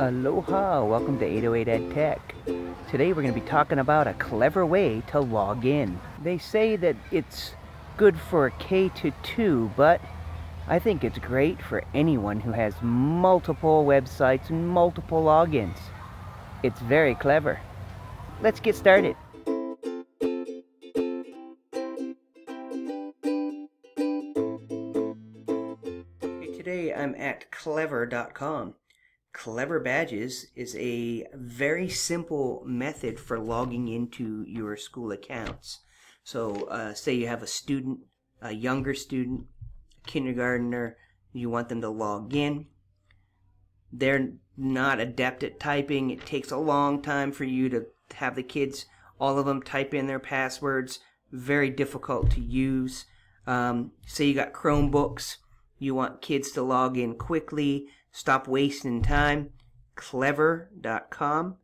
Aloha, welcome to 808 Ed Tech. Today we're going to be talking about a clever way to log in. They say that it's good for K to 2, but I think it's great for anyone who has multiple websites and multiple logins. It's very clever. Let's get started. Today I'm at clever.com. Clever Badges is a very simple method for logging into your school accounts. So, uh, say you have a student, a younger student, a kindergartner, you want them to log in. They're not adept at typing. It takes a long time for you to have the kids, all of them, type in their passwords. Very difficult to use. Um, say you got Chromebooks, you want kids to log in quickly Stop wasting time. Clever.com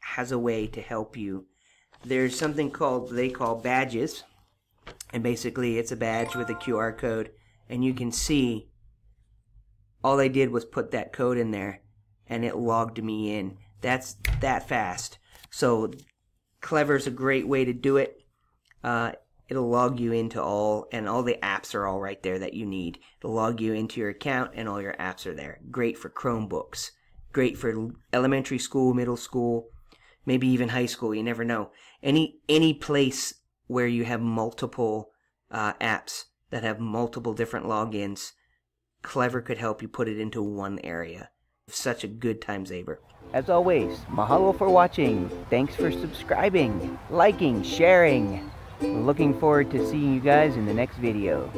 has a way to help you. There's something called, they call badges. And basically, it's a badge with a QR code. And you can see all they did was put that code in there and it logged me in. That's that fast. So, Clever is a great way to do it. Uh, it'll log you into all, and all the apps are all right there that you need. It'll log you into your account, and all your apps are there. Great for Chromebooks. Great for elementary school, middle school, maybe even high school. You never know. Any any place where you have multiple uh, apps that have multiple different logins, Clever could help you put it into one area. Such a good time saver. As always, mahalo for watching. Thanks for subscribing, liking, sharing. Looking forward to seeing you guys in the next video.